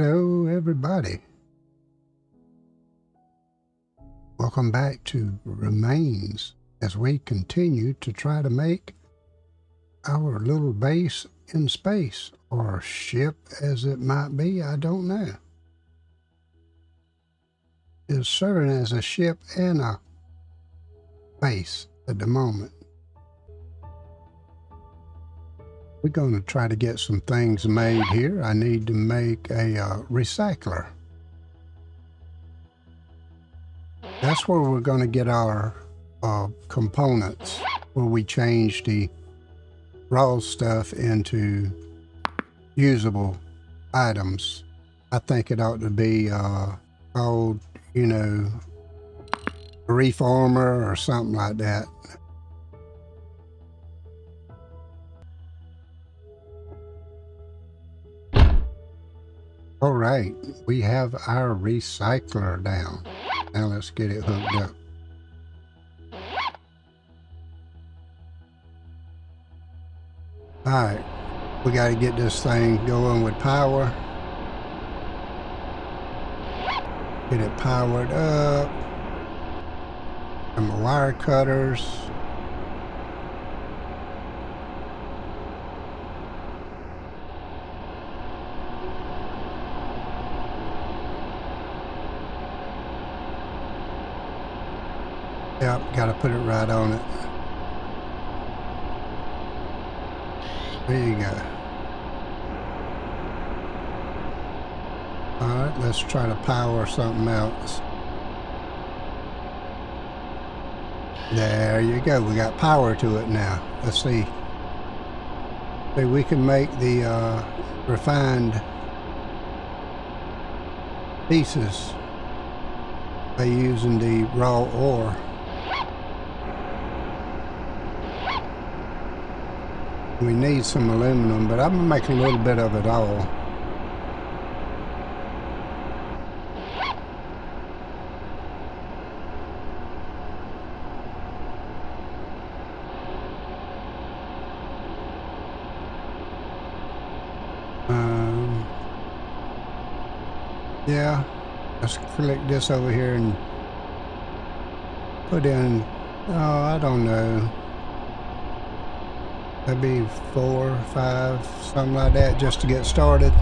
Hello, everybody. Welcome back to Remains as we continue to try to make our little base in space, or ship as it might be, I don't know. It's serving as a ship and a base at the moment. We're going to try to get some things made here. I need to make a uh, recycler. That's where we're going to get our uh, components, where we change the raw stuff into usable items. I think it ought to be uh, called, you know, reformer or something like that. All right, we have our recycler down. Now let's get it hooked up. All right, we got to get this thing going with power. Get it powered up. And my wire cutters. Yep, got to put it right on it. There you go. Alright, let's try to power something else. There you go. We got power to it now. Let's see. See, we can make the uh, refined pieces by using the raw ore. We need some aluminum, but I'm to make a little bit of it all. Um, yeah, let's click this over here and put in, oh, I don't know, maybe four, five, something like that, just to get started.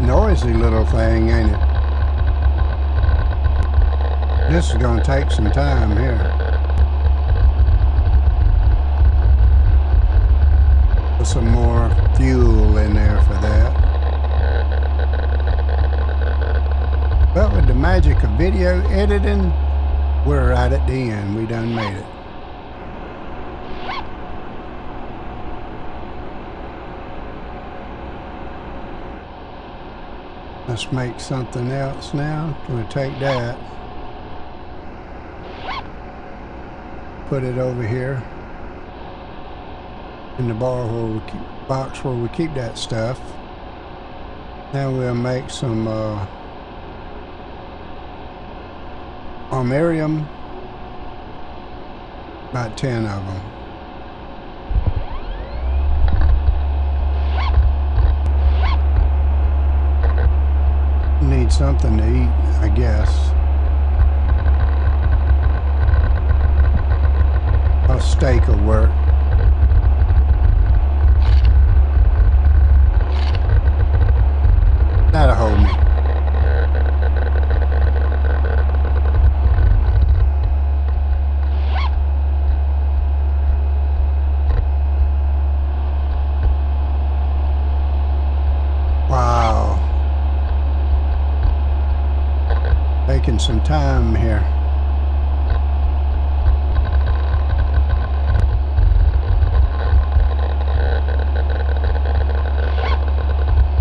Noisy little thing, ain't it? This is to take some time here. Put some more fuel in there for that. But with the magic of video editing, we're right at the end. We done made it. Let's make something else now. We'll take that. Put it over here in the bar where we keep, box where we keep that stuff. Now we'll make some uh, Armarium, about 10 of them. Need something to eat, I guess. A steak will work. That'll hold me. Wow. Taking some time here.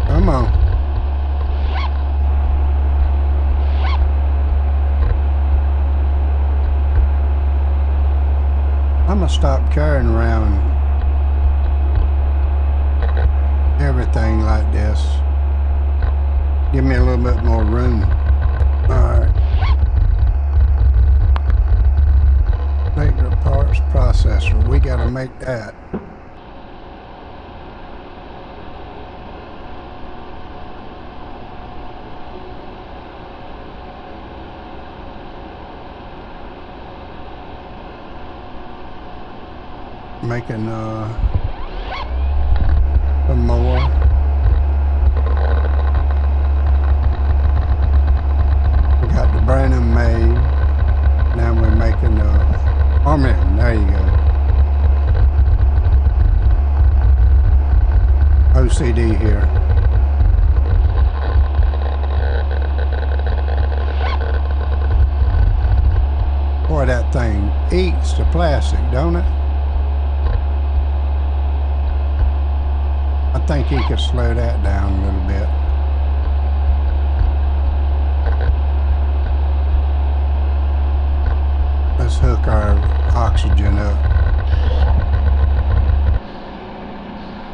Come on. I'm gonna stop carrying around everything like this. Give me a little bit more room. Alright. Make parts processor. We gotta make that. Making uh, more. We got the Brenham made. Now we're making the Armin. There you go. OCD here. Boy, that thing eats the plastic, don't it? I think he could slow that down a little bit. Let's hook our oxygen up.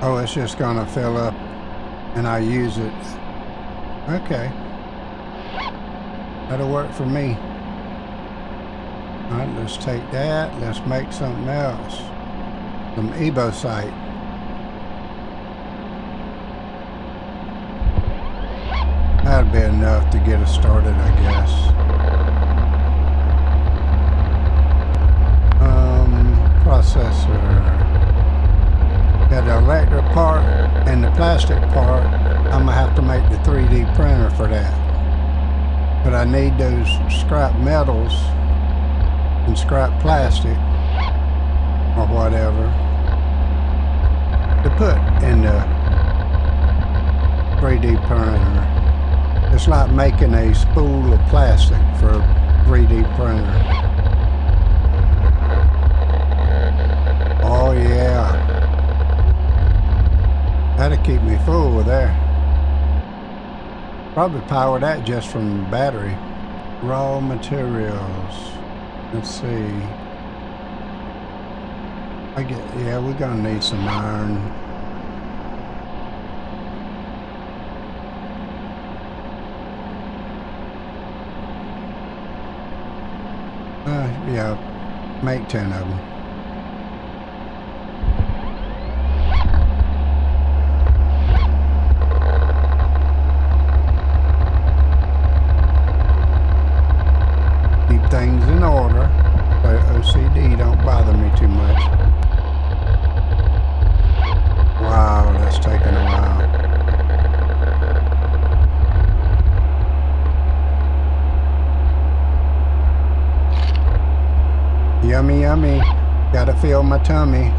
Oh, it's just gonna fill up and I use it. Okay. That'll work for me. All right, let's take that. Let's make something else. Some Evosite. That'd be enough to get us started, I guess. Um, processor. Got the electric part and the plastic part. I'm gonna have to make the 3D printer for that. But I need those scrap metals and scrap plastic or whatever to put in the 3D printer. It's like making a spool of plastic for a 3D printer. Oh yeah. That'll keep me full with there. Probably power that just from battery. Raw materials. Let's see. I get, yeah, we're gonna need some iron. Uh, yeah, make 10 of them. Keep things in order so OCD don't bother me too much. Gotta my tummy.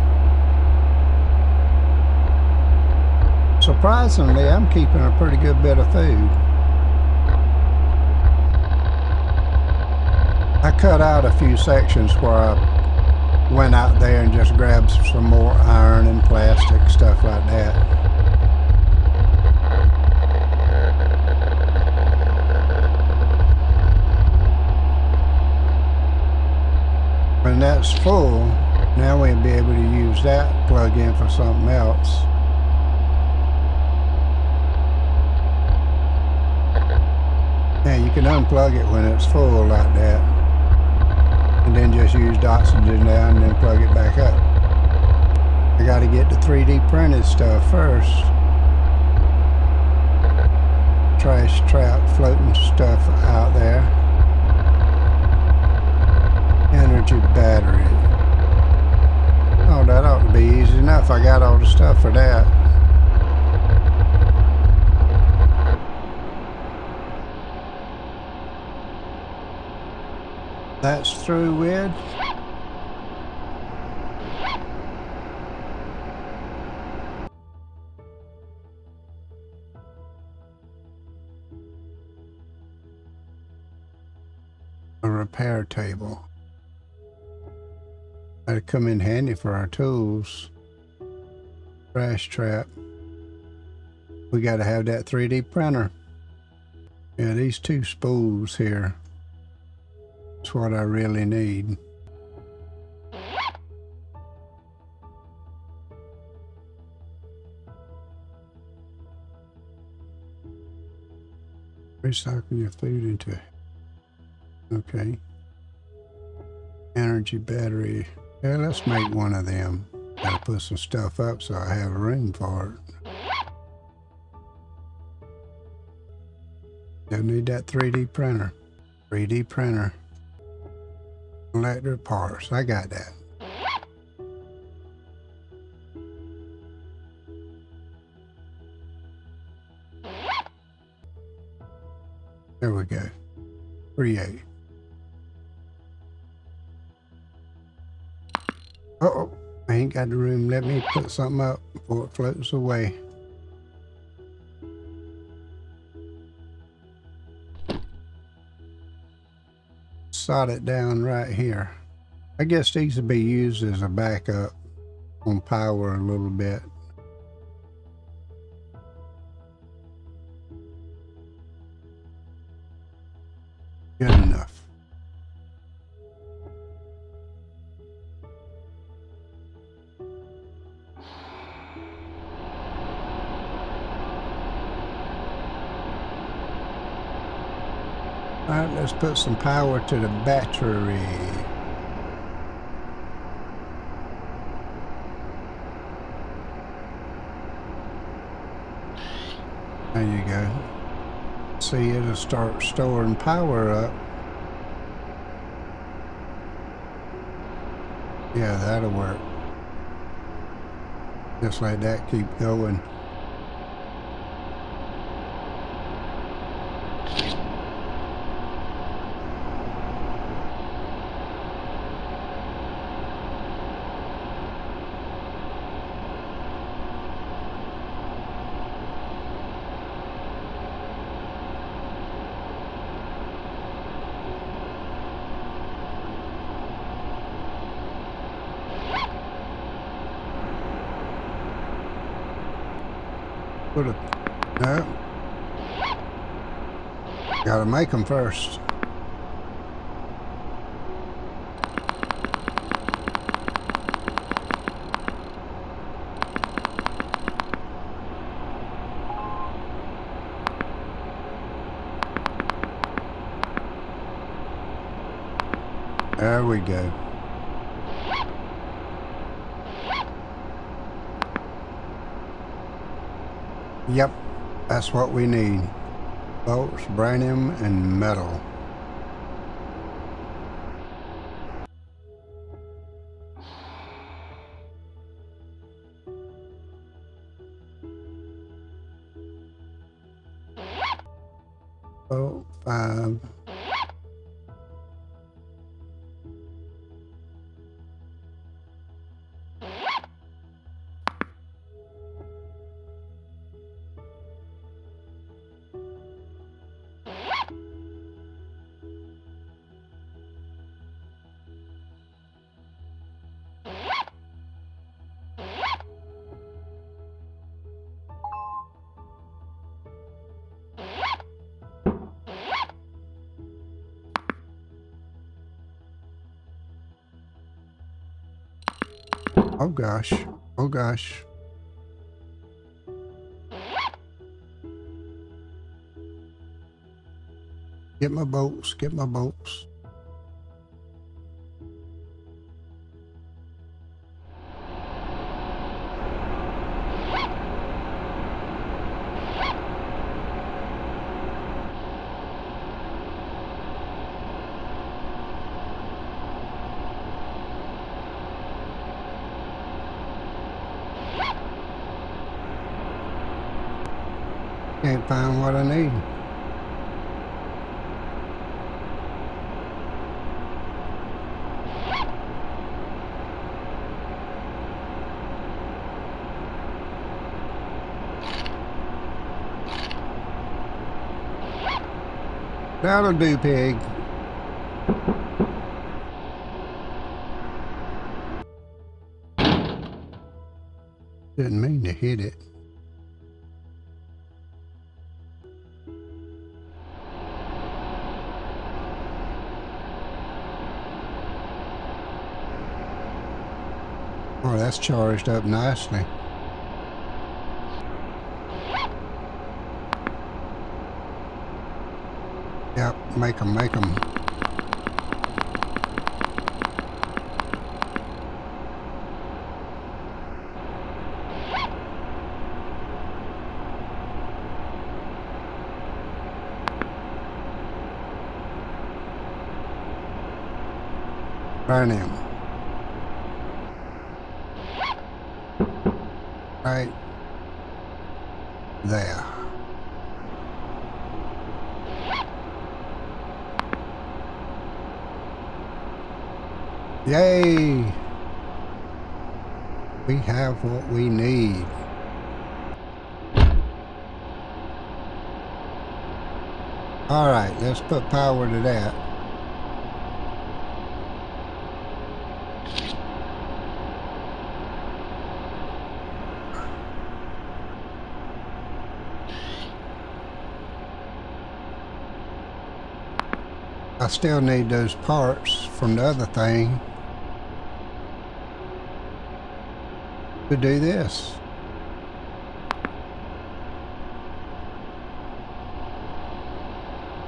Surprisingly, I'm keeping a pretty good bit of food. I cut out a few sections where I went out there and just grabbed some more iron and plastic, stuff like that. When that's full, now we'll be able to use that plug in for something else. Yeah, you can unplug it when it's full like that. And then just use oxygen down and then plug it back up. I gotta get the 3D printed stuff first. Trash trap floating stuff out there. Energy battery. Oh, that ought to be easy enough. I got all the stuff for that. That's through with. A repair table. That'd come in handy for our tools. Trash trap. We gotta have that 3D printer. Yeah, these two spools here. That's what I really need. Recycle your food into. Okay. Energy battery. Yeah, let's make one of them. Gotta put some stuff up so I have room for it. Don't need that 3D printer. 3D printer. Electric parts. I got that. There we go. Create. Uh oh, I ain't got the room. Let me put something up before it floats away. Sod it down right here. I guess these would be used as a backup on power a little bit. Put some power to the battery. There you go. See, it'll start storing power up. Yeah, that'll work. Just let that keep going. Put a, no. Gotta make them first. There we go. Yep, that's what we need. Bolts, branium, and metal. Oh, five. Oh gosh. Oh gosh. Get my bolts, get my bolts. What I need. That'll do, pig. Didn't mean to hit it. That's charged up nicely. Yep, make them, make them. Burn him. Right there. Yay! We have what we need. Alright, let's put power to that. I still need those parts from the other thing to do this.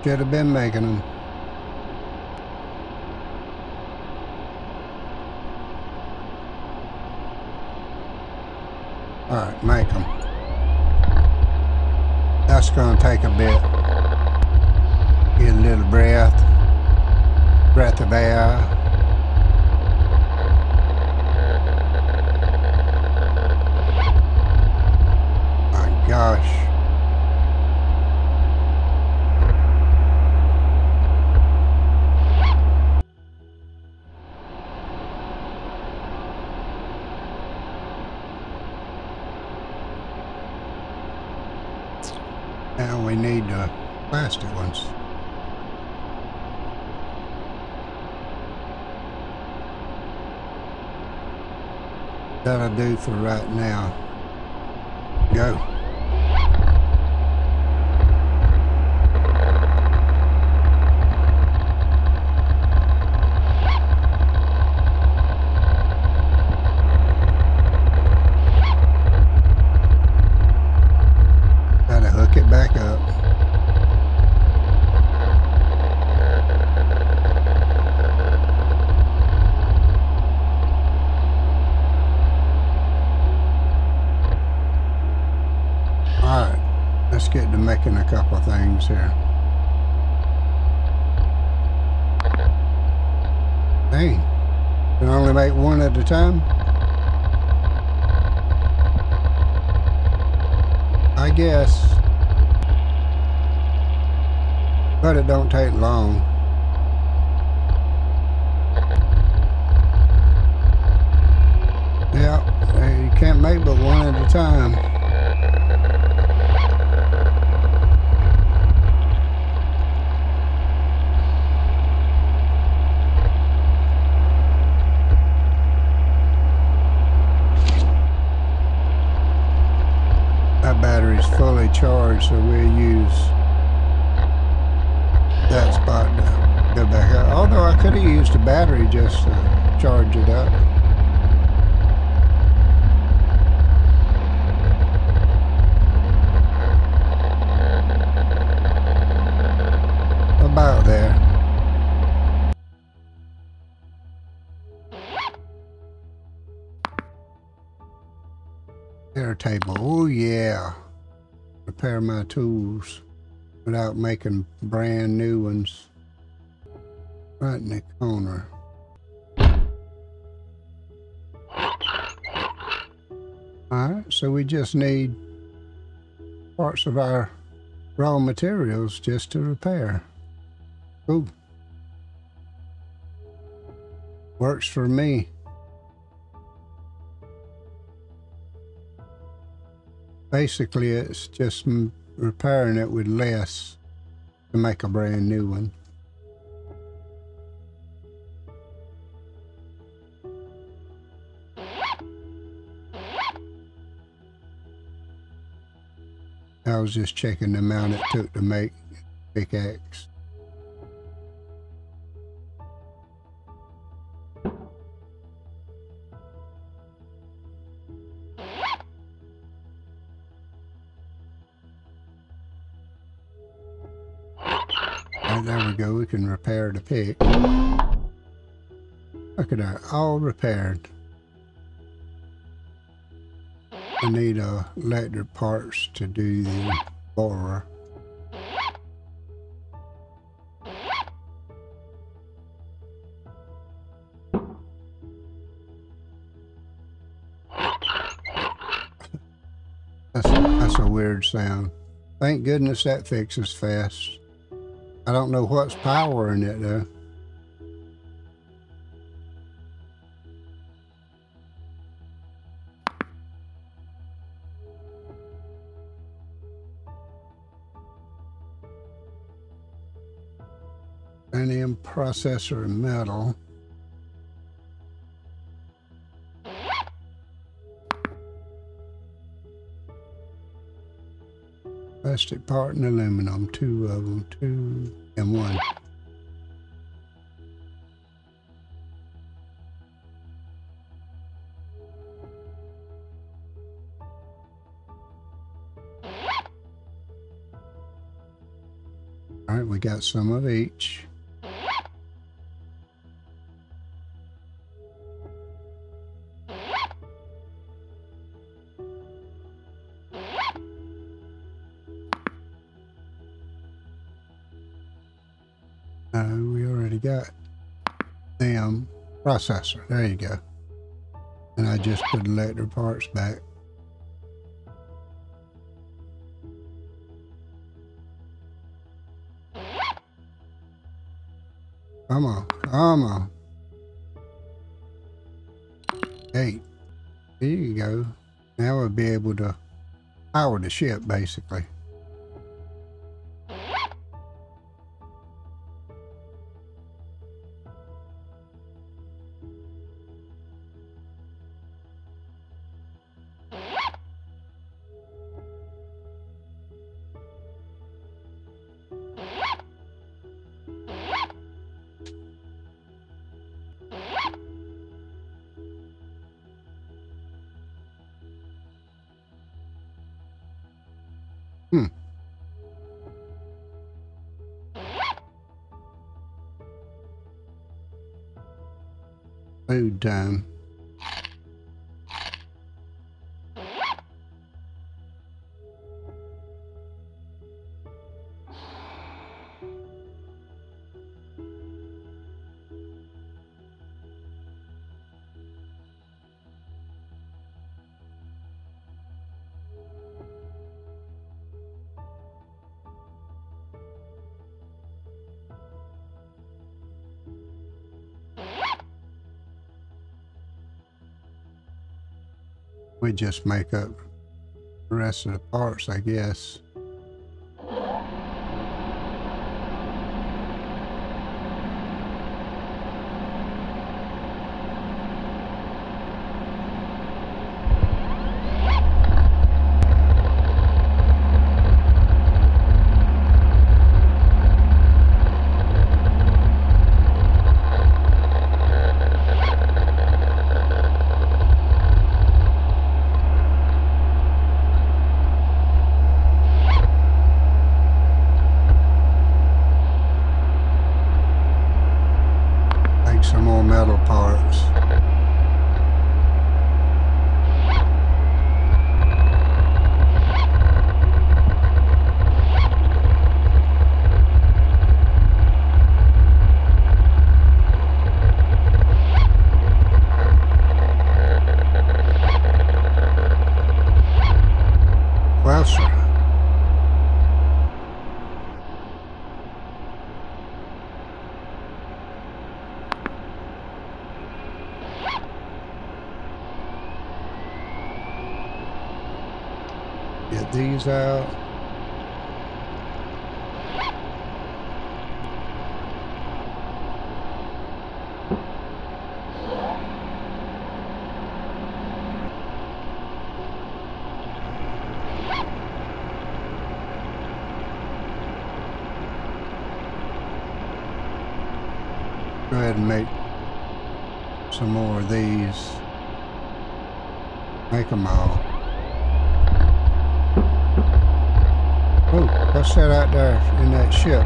Should have been making them. Alright, make them. That's going to take a bit. Get a little breath. Breath of air. My gosh. Now we need the plastic ones. That'll do for right now. Go. Gotta hook it back up. Alright, let's get to making a couple of things here. Dang, can only make one at a time? I guess. But it don't take long. Yeah, you can't make but one at a time. Battery's fully charged, so we'll use that spot to go back. Although I could have used a battery just to charge it up. About there. Repair table. Yeah. Repair my tools without making brand new ones. Right in the corner. Alright, so we just need parts of our raw materials just to repair. Ooh. Works for me. Basically, it's just repairing it with less to make a brand new one. I was just checking the amount it took to make pickaxe. Repair the pick. Look at that. All repaired. I need uh, electric parts to do the borer. That's, that's a weird sound. Thank goodness that fixes fast. I don't know what's powering it though. An processor metal. Plastic part and aluminum, two of them, two and one. All right, we got some of each. Processor. There you go. And I just put the electric parts back. Come on, come on. Hey, there you go. Now we'll be able to power the ship, basically. We just make up the rest of the parts, I guess. Get these out. Go ahead and make some more of these. Make them all. Oh, that's that out there in that ship.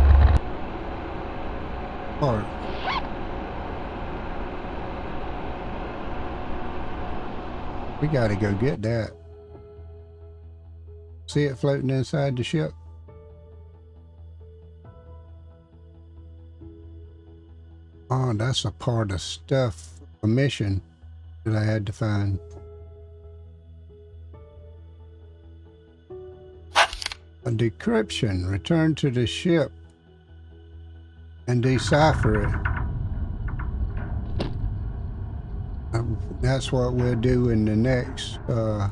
Part. We gotta go get that. See it floating inside the ship? Oh, that's a part of stuff, a mission that I had to find. A decryption. Return to the ship and decipher it. Um, that's what we'll do in the next uh,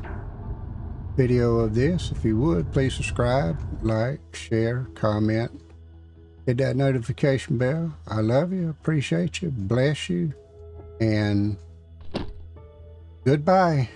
video of this. If you would, please subscribe, like, share, comment, hit that notification bell. I love you, appreciate you, bless you, and goodbye.